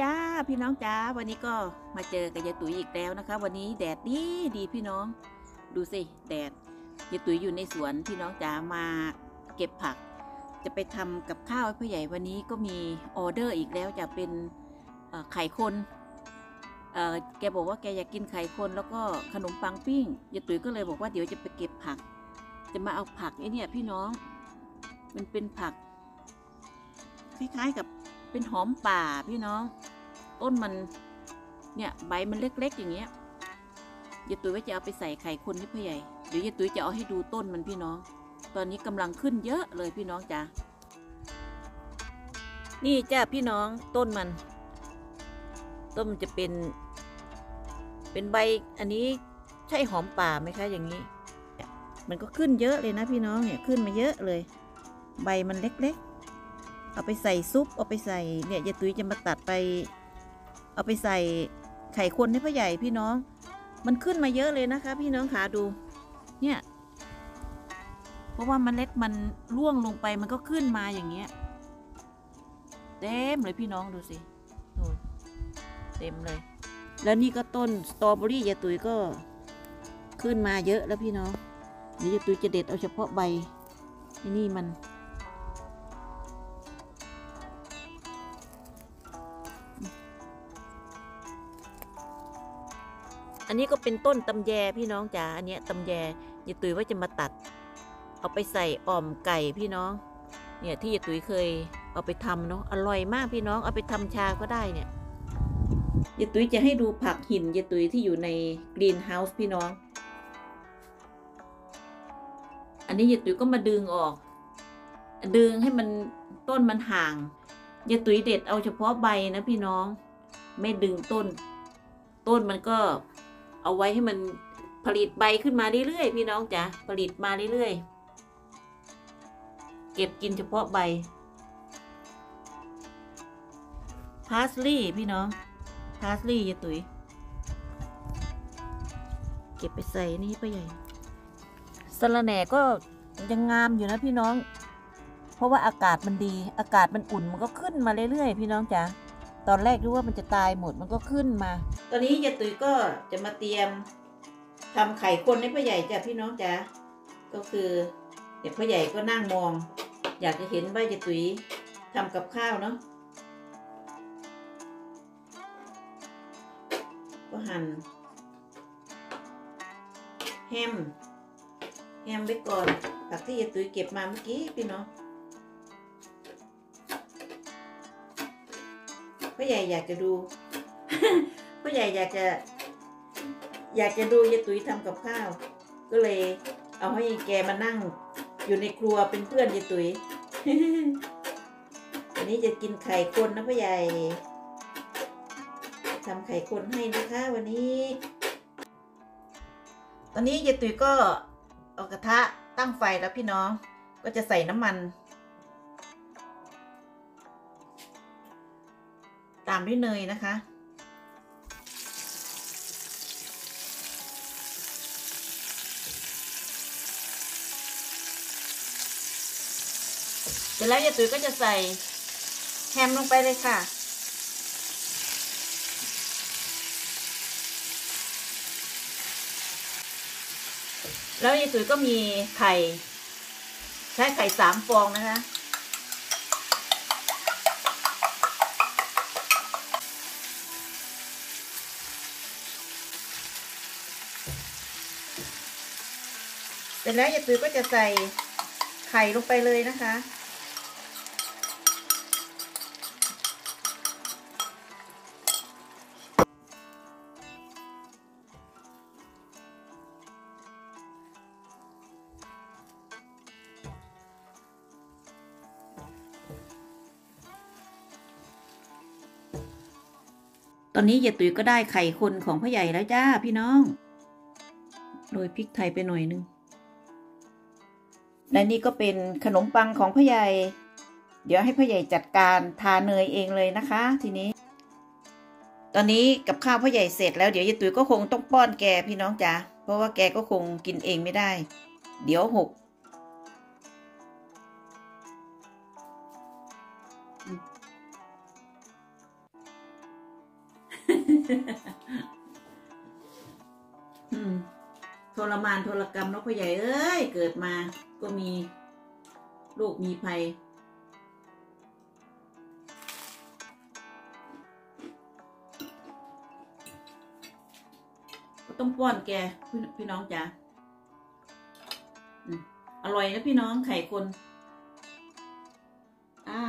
จ้าพี่น้องจ้าวันนี้ก็มาเจอกับยายตุ๋ยอีกแล้วนะคะ วันนี้แดดดีดีพี่น้อง ดูสิแดดยายตุ๋ยอยู่ในสวนพี่น้องจ๋ามาเก็บผัก จะไปทำกับข้าวให้พ่อใหญ่วันนี้ก็มีออเดอร์อีกแล้วจะเป็นไข่คนแกบอกว่าแกอยากกินไข่คนแล้วก็ขนมปังปิ้งยายตุ๋ยก็เลยบอกว่าเดี๋ยวจะไปเก็บผัก จะมาเอาผักไอ้เนี่ยพี่น้อง มันเป็นผัก คล้ายๆกับเป็นหอมป่าพี่น้อง ต้นมันเนี่ยใบมันเล็กๆอย่างเงี้ยยายตุ๋ยว่าจะเอาไปใส่ไข่คนให้พ่อใหญ่เดี๋ยวยายตุ๋ยจะเอาให้ดูต้นมันพี่น้อง ตอนนี้กำลังขึ้นเยอะเลยพี่น้องจ้านี่จ้าพี่น้องต้นมัน ต้นมันจะเป็น เป็นใบอันนี้ใช่หอมป่าไหมคะอย่างนี้ มันก็ขึ้นเยอะเลยนะพี่น้องเนี่ยขึ้นมาเยอะเลย ใบมันเล็กๆ เอาไปใส่ซุปเอาไปใส่เนี่ยยายตุ้ยจะมาตัดไป เอาไปใส่ไข่คนให้พ่อใหญ่พี่น้อง มันขึ้นมาเยอะเลยนะคะ พี่น้องขาดูเนี่ยเพราะว่ามันเล็ดมันร่วงลงไปมันก็ขึ้นมาอย่างเงี้ยเต็มเลยพี่น้องดูสิดูเต็มเลย แล้วนี่ก็ต้นสตรอเบอรี่ยายตุยก็ขึ้นมาเยอะแล้วพี่น้องเดี๋ยวยายตุยจะเด็ดเอาเฉพาะใบนี่นี่มัน อันนี้ก็เป็นต้นตำแยพี่น้องจ๋าอันเนี้ยตำแยยายตุ๋ยว่าจะมาตัด เอาไปใส่อ่อมไก่พี่น้อง เนี่ยที่ยายตุ๋ยเคยเอาไปทำเนาะอร่อยมากพี่น้องเอาไปทำชาก็ได้เนี่ยยายตุ๋ยจะให้ดูผักหินยายตุ๋ยที่อยู่ในกรีนเฮาส์พี่น้อง อันนี้ยายตุ๋ยก็มาดึงออก ดึงให้มันต้นมันห่างยายตุ๋ยเด็ดเอาเฉพาะใบนะพี่น้อง ไม่ดึงต้น ต้นมันก็ เอาไว้ให้มันผลิตใบขึ้นมาเรื่อยๆพี่น้องจ๋าผลิตมาเรื่อยๆ เก็บกินเฉพาะใบพาสลีย์พี่น้องพาสลีย์ยาตุ๋ยเก็บไปใส่นี่ป้าใหญ่สะระแหน่ก็ยังงามอยู่นะพี่น้อง เพราะว่าอากาศมันดี อากาศมันอุ่นมันก็ขึ้นมาเรื่อยๆ พี่น้องจ๋า ตอนแรกรู้ว่ามันจะตายหมดมันก็ขึ้นมา ตอนนี้ยายตุ๋ยก็จะมาเตรียมทำไข่คนให้พ่อใหญ่จ้ะพี่น้องจ๋าก็คือเดี๋ยวพ่อใหญ่ก็นั่งมอง อยากจะเห็นว่ายายตุ๋ยทำกับข้าวเนาะก็หั่นแฮมแฮมไว้ก่อนผักที่ยายตุ๋ยเก็บมาเมื่อกี้พี่น้อง พ่อใหญ่อยากจะดู พ่อใหญ่อยากจะ อยากจะดูยายตุ๋ยทำกับข้าว ก็เลย เอาให้แกมานั่ง อยู่ในครัวเป็นเพื่อนยายตุ๋ยวันนี้จะกินไข่คนนะพ่อใหญ่ทำไข่คนให้นะคะ วันนี้ ตอนนี้ยายตุ๋ยก็เอากระทะตั้งไฟแล้วพี่น้อง ก็จะใส่น้ำมัน ตามด้วยเนยนะคะ เสร็จแล้วยายตุ๋ยก็จะใส่แฮมลงไปเลยค่ะแล้วยายตุ๋ยก็มีไข่ ใช้ไข่สามฟองนะคะ เสร็จแล้วยายตุ๋ยก็จะใส่ไข่ลงไปเลยนะคะ ตอนนี้ยายตุ๋ยก็ได้ไข่คนของพ่อใหญ่แล้วจ้าพี่น้อง โรยพริกไทยไปหน่อยนึง และนี่ก็เป็นขนมปังของพ่อใหญ่ เดี๋ยวให้พ่อใหญ่จัดการทาเนยเองเลยนะคะ ทีนี้ ตอนนี้กับข้าวพ่อใหญ่เสร็จแล้วเดี๋ยวยายตุ๋ยก็คงต้องป้อนแกพี่น้องจ๋าเพราะว่าแกก็คงกินเองไม่ได้ เดี๋ยวหก รมานทรกรรมเนาะพ่อใหญ่เอ้ย เกิดมาก็มีโรคมีภัย ก็ต้องป้อนแกพี่พี่น้องจ๋าอร่อยนะพี่น้องไข่คน อ่า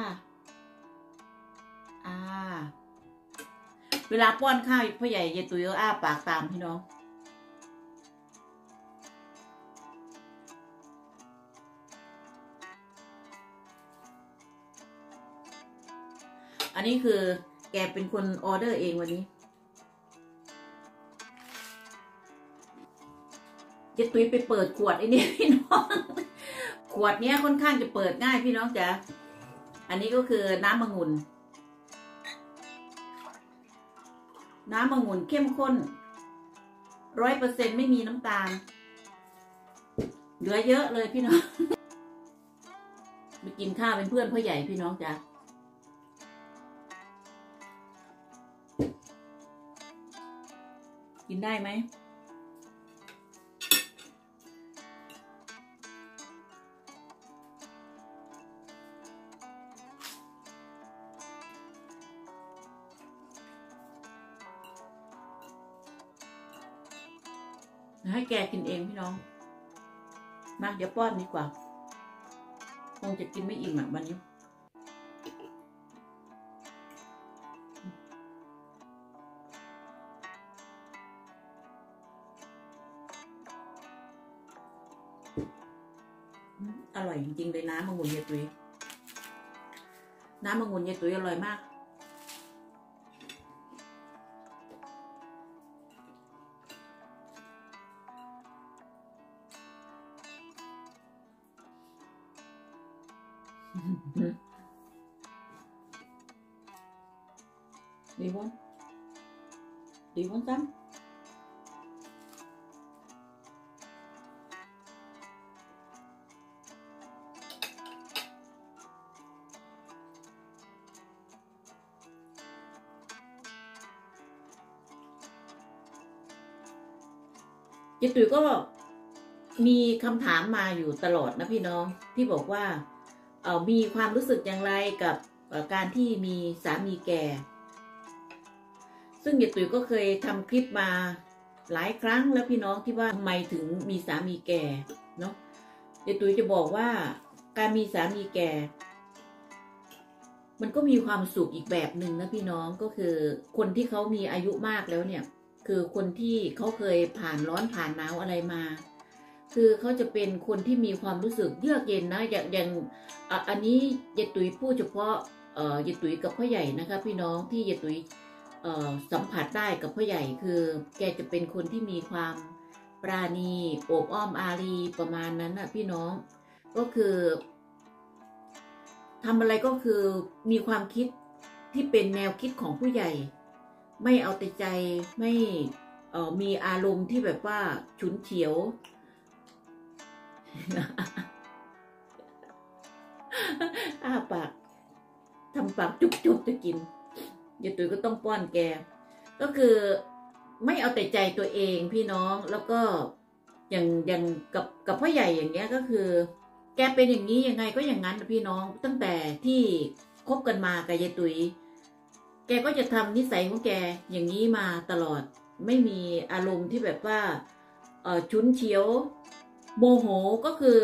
อ่า เวลาป้อนข้าวพ่อใหญ่ยายตุ๋ยอ้าปากตามพี่น้อง นนี้คือแกเป็นคนออเดอร์เองวันนี้เจะตุยไปเปิดขวดไอ้นี่พี่น้อง ขวดเนี้ยค่อนข้างจะเปิดง่ายพี่น้องจ๋าอันนี้ก็คือน้ำมะงุน น้ำมะงุนเข้มข้นร้อยเปอร์เซ็นไม่มีน้ำตาล เหลือเยอะเลยพี่น้อง ไปกินข้าวเป็นเพื่อนพ่อใหญ่พี่น้องจ๋า กินได้ไหมให้แกกินเองพี่น้อง มาเดี๋ยวป้อนดีกว่า คงจะกินไม่อิ่มอะวันนี้ ยตุยอร่อยมาก Do you want? Do you want some? เจตุ๋ยก็มีคำถามมาอยู่ตลอดนะพี่น้องที่บอกว่าเออมีความรู้สึกอย่างไรกับการที่มีสามีแก่ ซึ่งเยตุ๋ยก็เคยทำคลิปมาหลายครั้งแล้วพี่น้องที่ว่าทำไมถึงมีสามีแก่เนาะเยตุ๋ยจะบอกว่าการมีสามีแก่ มันก็มีความสุขอีกแบบหนึ่งนะพี่น้องก็คือคนที่เขามีอายุมากแล้วเนี่ย คือคนที่เขาเคยผ่านร้อนผ่านหนาวอะไรมา คือเขาจะเป็นคนที่มีความรู้สึกเยือกเย็นนะอย่างอย่างอันนี้เยายตุ๋ยพูดเฉพาะเอ่อยายตุ๋ยกับพ่อใหญ่นะคะพี่น้องที่เยายตุ๋ยเอ่อสัมผัสได้กับพ่อใหญ่คือ แกจะเป็นคนที่มีความปราณีโอบอ้อมอารีประมาณนั้นนะพี่น้องก็คือทำอะไรก็คือมีความคิดที่เป็นแนวคิดของผู้ใหญ่ ไม่เอาแต่ใจไม่เออมีอารมณ์ที่แบบว่าฉุนเฉียว อ้าปากทำปากจุบๆจะกินยายตุ๋ยก็ต้องป้อนแก ก็คือไม่เอาแต่ใจตัวเองพี่น้องแล้วก็อย่างอย่างกับกับพ่อใหญ่อย่างเงี้ยก็คือ แกเป็นอย่างนี้ยังไงก็อย่างนั้นพี่น้องตั้งแต่ที่คบกันมากับยายตุ๋ย แกก็จะทำนิสัยของแกอย่างนี้มาตลอด ไม่มีอารมณ์ที่แบบว่าชุนเฉียว โมโหก็คือ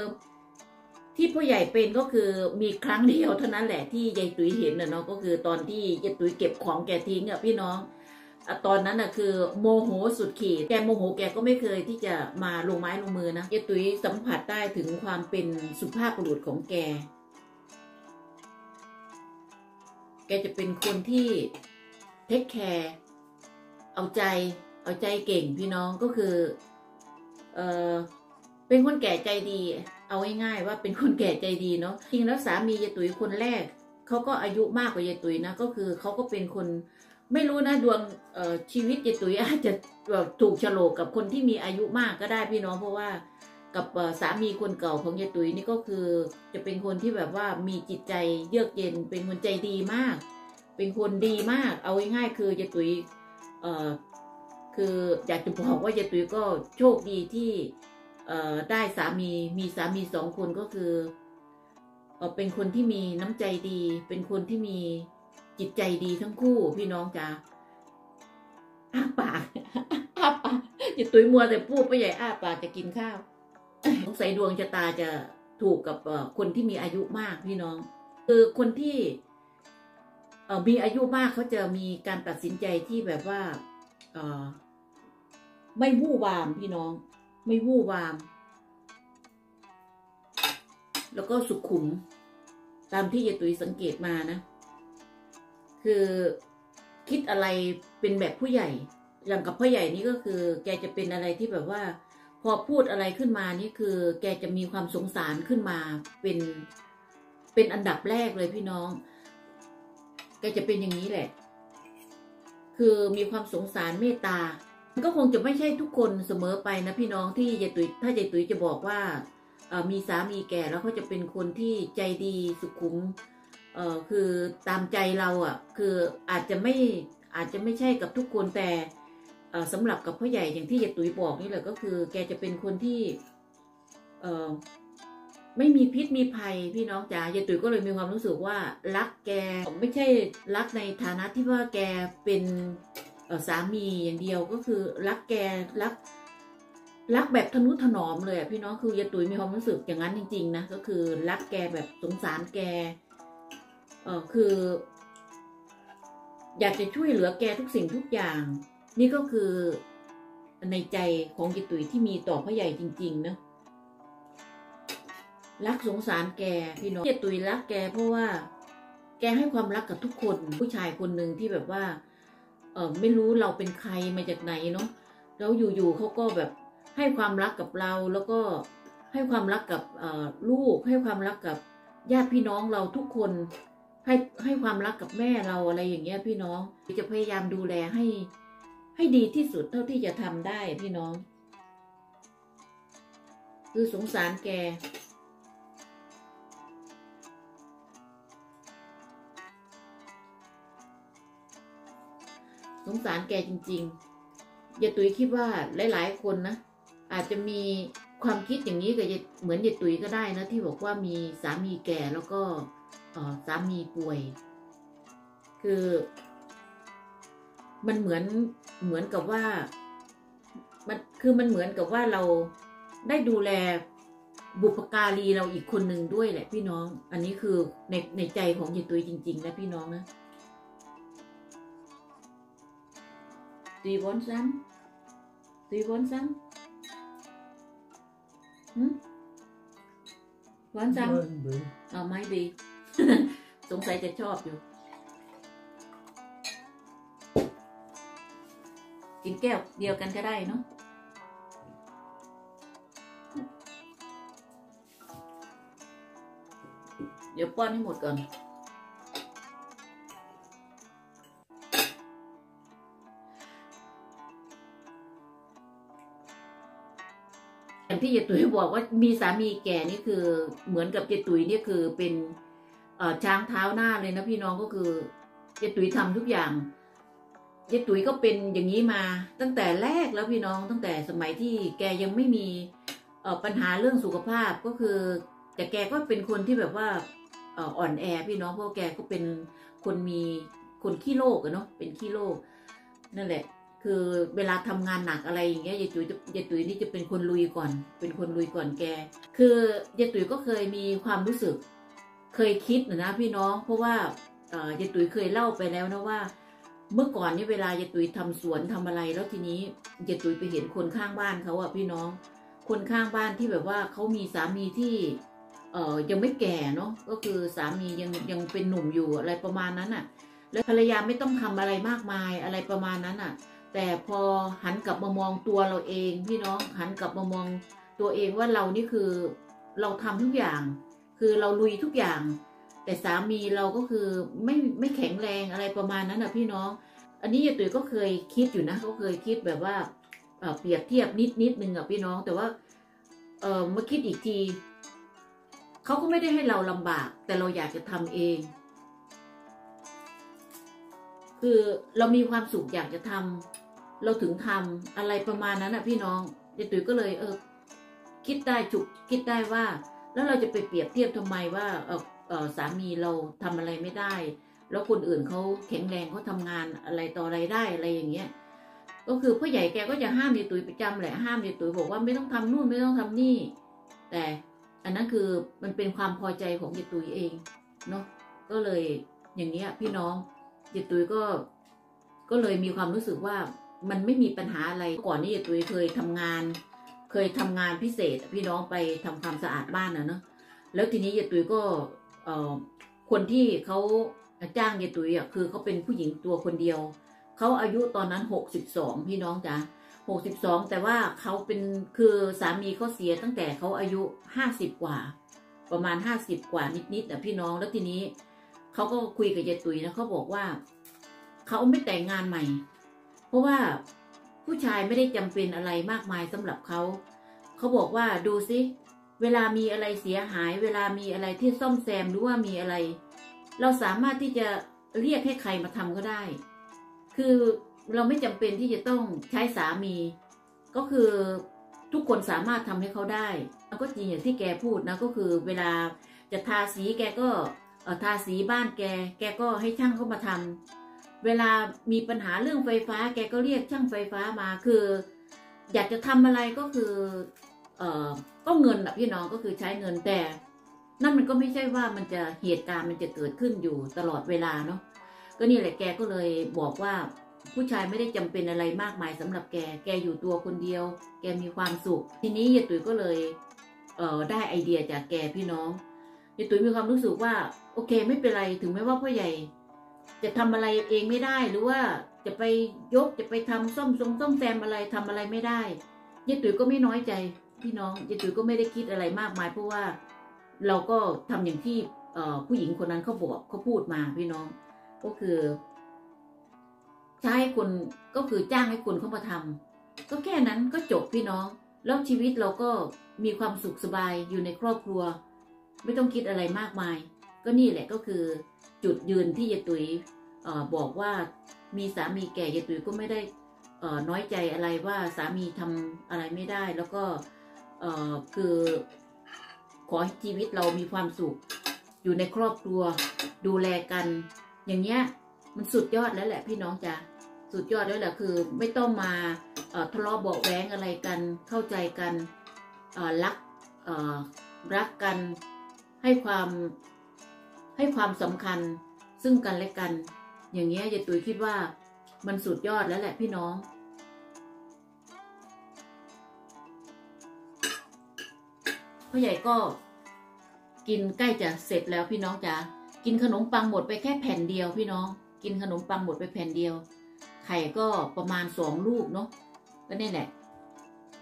ที่ผู้ใหญ่เป็นก็คือมีครั้งเดียวเท่านั้นแหละที่ยายตุ๋ยเห็นนะเนาะก็คือตอนที่ยายตุ๋ยเก็บของแกทิ้งอะพี่น้องตอนนั้นอะคือโมโหสุดขีดแกโมโหแกก็ไม่เคยที่จะมาลงไม้ลงมือนะยายตุ๋ยสัมผัสได้ถึงความเป็นสุภาพบุรุษของแก แกจะเป็นคนที่เทคแคร์เอาใจ เอาใจเก่งพี่น้องก็คือ เออเป็นคนแก่ใจดี เอาง่ายๆว่าเป็นคนแก่ใจดีเนาะจริงแล้วสามียายตุ๋ยคนแรกเขาก็อายุมากกว่ายายตุ๋ยนะก็คือเขาก็เป็นคนไม่รู้นะดวงเออชีวิตยายตุ๋ยอาจจะแบบถูกโฉลกกับคนที่มีอายุมากก็ได้พี่น้องเพราะว่า กับสามีคนเก่าของยายตุ๋ยนี่ก็คือ จะเป็นคนที่แบบว่ามีจิตใจเยือกเย็น เป็นคนใจดีมาก เป็นคนดีมาก เอาง่ายๆคือยายตุ๋ยเอ่อคืออยากจะบอกว่ายายตุ๋ยก็โชคดีที่เอ่อได้สามีมีสามีสองคนก็คือเออเป็นคนที่มีน้ำใจดี เป็นคนที่มีจิตใจดีทั้งคู่พี่น้องจ๋าอ้าปากอ้าปากยายตุ๋ยมัวแต่พูดไปใหญ่อ้าปากจะกินข้าว สงสัยดวงชะตาจะถูกกับคนที่มีอายุมากพี่น้อง คือคนที่มีอายุมากเขาจะมีการตัดสินใจที่แบบว่าไม่วู่วามพี่น้อง ไม่วู่วาม แล้วก็สุขุม ตามที่ยายตุยสังเกตมานะ คือคิดอะไรเป็นแบบผู้ใหญ่ อย่างกับพ่อใหญ่นี่ก็คือ แกจะเป็นอะไรที่แบบว่า พอพูดอะไรขึ้นมานี่คือ แกจะมีความสงสารขึ้นมาเป็นเป็นอันดับแรกเลยพี่น้อง แกจะเป็นอย่างนี้แหละ คือมีความสงสารเมตตา มันก็คงจะไม่ใช่ทุกคนเสมอไปนะพี่น้องที่ยายตุยถ้ายายตุยจะบอกว่ามีสามีแก่แล้วเขาจะเป็นคนที่ใจดีสุขุมเออคือตามใจเราอะ คืออาจจะไม่อาจจะไม่ใช่กับทุกคนแต่ สำหรับกับพ่อใหญ่อย่างที่ยายตุ๋ยบอกนี่แหละก็คือ แกจะเป็นคนที่เไม่มีพิษมีภัยพี่น้องจ๋ายายตุ๋ยก็เลยมีความรู้สึกว่ารักแกไม่ใช่รักในฐานะที่ว่าแกเป็นสามีอย่างเดียวก็คือรักแกรักรักแบบทนุถนอมเลยพี่น้องคือยายตุ๋ยมีความรู้สึกอย่างนั้นจริงๆนะก็คือรักแกแบบสงสารแกเออคือ อยากจะช่วยเหลือแกทุกสิ่งทุกอย่าง นี่ก็คือในใจของกิตุยที่มีต่อพ่อใหญ่จริงๆนะรักสงสารแกพี่น้องกิตุยรักแกเพราะว่า แกให้ความรักกับทุกคน ผู้ชายคนหนึ่งที่แบบว่า เออไม่รู้เราเป็นใครมาจากไหนเนาะแล้วอยู่ๆเขาก็แบบให้ความรักกับเราแล้วก็ให้ความรักกับเออลูก ให้ความรักกับญาติพี่น้องเราทุกคน ให้ให้ความรักกับแม่เราอะไรอย่างเงี้ยพี่น้องจะพยายามดูแลให้ ให้ดีที่สุดเท่าที่จะทำได้พี่น้อง คือสงสารแก สงสารแกจริงๆยายตุ๋ยคิดว่าหลาย ๆ คนนะ อาจจะมีความคิดอย่างนี้กับเหมือนยายตุ๋ยก็ได้นะ ที่บอกว่ามีสามีแก่แล้วก็สามีป่วย คือ มันเหมือนเหมือนกับว่า มันคือมันเหมือนกับว่าเราได้ดูแลบุพการีเราอีกคนหนึ่งด้วยแหละ พี่น้อง อันนี้คือในในใจของยายตุยจริง ๆ นะพี่น้องนะ Do you want some? Do you want some? Hmm? Want some? Maybe. เอาไม่ดี สงสัยจะชอบอยู่ กินแก้วเดียวกันก็ได้เนาะเดี๋ยวป้อนให้หมดก่อนอย่างที่ยายตุยบอกว่ามีสามีแก่นี่คือเหมือนกับยายตุยนี่คือเป็นช้างเท้าหน้าเลยนะพี่น้องก็คือยายตุยทำทุกอย่าง ยายตุ๋ยก็เป็นอย่างนี้มาตั้งแต่แรกแล้วพี่น้องตั้งแต่สมัยที่แกยังไม่มีปัญหาเรื่องสุขภาพก็คือ แต่แกก็เป็นคนที่แบบว่าอ่ออนแอพี่น้องเพราะแกก็เป็นคนมีคนขี้โรคอะเนาะเป็นขี้โรคนั่นแหละ คือเวลาทำงานหนักอะไรอย่างเงี้ยยายตุ๋ยยายตุ๋ยนี่จะเป็นคนลุยก่อน เป็นคนลุยก่อนแก คือยายตุ๋ยก็เคยมีความรู้สึก เคยคิดนะพี่น้อง เพราะว่าเอ่อยายตุ๋ยเคยเล่าไปแล้วนะว่า เมื่อก่อนนี่เวลายายตุ๋ยทำสวนทำอะไร แล้วทีนี้ยายตุ๋ยไปเห็นคนข้างบ้านเขาอะพี่น้อง คนข้างบ้านที่แบบว่าเขามีสามีที่ เอ่อยังไม่แก่เนาะก็คือสามียังยังเป็นหนุ่มอยู่อะไรประมาณนั้นอะแล้วภรรยาไม่ต้องทำอะไรมากมายอะไรประมาณนั้นอะแต่พอหันกลับมามองตัวเราเอง พี่น้องหันกลับมามองตัวเองว่าเรานี่คือเราทำทุกอย่าง คือเราลุยทุกอย่าง แต่สามีเราก็คือไม่ไม่แข็งแรงอะไรประมาณนั้นนะพี่น้อง อันนี้ยายตุ๋ยก็เคยคิดอยู่นะก็เคยคิดแบบว่าเปรียบเทียบนิดนิดนึงอะพี่น้อง แต่ว่าเออมาคิดอีกทีเขาก็ไม่ได้ให้เราลำบาก แต่เราอยากจะทำเอง คือเรามีความสุขอยากจะทำเราถึงทำอะไรประมาณนั้นนะพี่น้องยายตุ๋ยก็เลยเออคิดได้จุกคิดได้ว่า แล้วเราจะไปเปรียบเทียบทำไมว่าเออ สามีเราทำอะไรไม่ได้ แล้วคนอื่นเขาแข็งแรงเขาทำงานอะไรต่ออะไรได้อะไรอย่างเงี้ยก็คือพ่อใหญ่แกก็จะห้ามยายตุ๋ยประจำแหละห้ามยายตุ๋ยบอกว่าไม่ต้องทำนู่นไม่ต้องทำนี่ แต่อันนั้นคือมันเป็นความพอใจของยายตุ๋ยเองเนาะก็เลยอย่างเงี้ยพี่น้องยายตุ๋ยก็ก็เลยมีความรู้สึกว่ามันไม่มีปัญหาอะไรก่อนนี้ยายตุ๋ยเคยทำงาน เคยทำงานพิเศษ พี่น้องไปทำความสะอาดบ้านนะเนาะแล้วทีนี้ยายตุ๋ยก็ คนที่เขาจ้างยายตุยอะคือเขาเป็นผู้หญิงตัวคนเดียว เขาอายุตอนนั้นหกสิบสองพี่น้องจ๋าหกสิบสองแต่ว่าเขาเป็นคือสามีเขาเสียตั้งแต่เขาอายุห้าสิบกว่า ประมาณห้าสิบกว่านิดๆนะพี่น้องแล้วทีนี้เขาก็คุยกับยายตุยนะเขาบอกว่าเขาไม่แต่งงานใหม่ เพราะว่าผู้ชายไม่ได้จำเป็นอะไรมากมายสำหรับเขา เขาบอกว่าดูสิ เวลามีอะไรเสียหาย เวลามีอะไรที่ซ่อมแซมหรือว่ามีอะไร เราสามารถที่จะเรียกให้ใครมาทำก็ได้ คือเราไม่จำเป็นที่จะต้องใช้สามี ก็คือทุกคนสามารถทำให้เขาได้แล้วก็จริงอย่างที่แกพูดนะก็คือเวลาจะทาสีแกก็ทาสีบ้านแก แกก็ให้ช่างเขามาทำเวลามีปัญหาเรื่องไฟฟ้า แกก็เรียกช่างไฟฟ้ามาคือ อยากจะทำอะไรก็คือ เอ่อก็เงินอะพี่น้องก็คือใช้เงินแต่ นั่นมันก็ไม่ใช่ว่ามันจะเหตุการณ์มันจะเกิดขึ้นอยู่ตลอดเวลาเนาะก็นี่แหละแกก็เลยบอกว่าผู้ชายไม่ได้จำเป็นอะไรมากมายสำหรับแก แกอยู่ตัวคนเดียว แกมีความสุข ทีนี้ยายตุ๋ยก็เลยเออได้ไอเดียจากแกพี่น้องยายตุ๋ยมีความรู้สึกว่า โอเคไม่เป็นไรถึงแม้ว่าพ่อใหญ่ จะทำอะไรเองไม่ได้หรือว่าจะไปยกจะไปทำซ่อมทรงซ่อมแซมอะไรทำอะไรไม่ได้ยายตุ๋ยก็ไม่น้อยใจ พี่น้องยายตุ๋ยก็ไม่ได้คิดอะไรมากมาย เพราะว่าเราก็ทำอย่างที่เอผู้หญิงคนนั้นเขาบอกเขาพูดมาพี่น้อง ก็คือ ใช้คนก็คือจ้างให้คนเข้ามาทำก็แค่นั้นก็จบพี่น้อง แล้วชีวิตเราก็มีความสุขสบายอยู่ในครอบครัว ไม่ต้องคิดอะไรมากมาย ก็นี่แหละก็คือจุดยืนที่ยายตุ๋ยบอกว่ามีสามีแก่ยายตุ๋ยก็ไม่ได้น้อยใจอะไรว่าสามีทำอะไรไม่ได้แล้วก็ เอ่อคือขอให้ชีวิตเรามีความสุข อยู่ในครอบครัว ดูแลกัน อย่างเงี้ยมันสุดยอดแล้วแหละพี่น้องจ๋าสุดยอดแล้วแหละคือ ไม่ต้องมาเอ่อทะเลาะเบาะแว้งอะไรกันเข้าใจกันเอ่อรักเอ่อรักกันให้ความให้ความสำคัญซึ่งกันและกัน อย่างเงี้ยยายตุ๋ยคิดว่ามันสุดยอดแล้วแหละพี่น้อง พ่อใหญ่ก็กินใกล้จะเสร็จแล้วพี่น้องจ๋ากินขนมปังหมดไปแค่แผ่นเดียวพี่น้อง กินขนมปังหมดไปแผ่นเดียว ไข่ก็ประมาณสองลูกเนาะก็นี่แหละ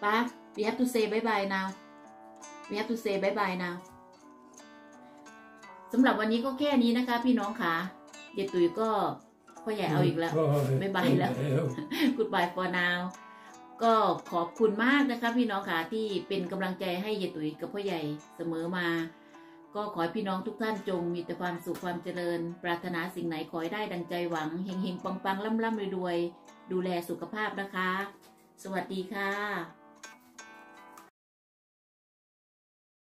ป้า we have to say bye bye now we have to say bye bye now สำหรับวันนี้ก็แค่นี้นะคะ พี่น้องค่ะเยายตุยก็พ่อใหญ่เอาอีกแล้วบ๊ายบายแล้ว goodbye for now ก็ขอบคุณมากนะคะพี่น้องค่ะที่เป็นกำลังใจให้เยตุยกับพ่อใหญ่เสมอมา ก็ขอให้พี่น้องทุกท่านจงมีแต่ความสุขความเจริญ ปรารถนาสิ่งไหนขอให้ได้ดังใจหวังเฮงๆปังๆล่ำๆรวยๆดูแลสุขภาพนะคะ สวัสดีค่ะ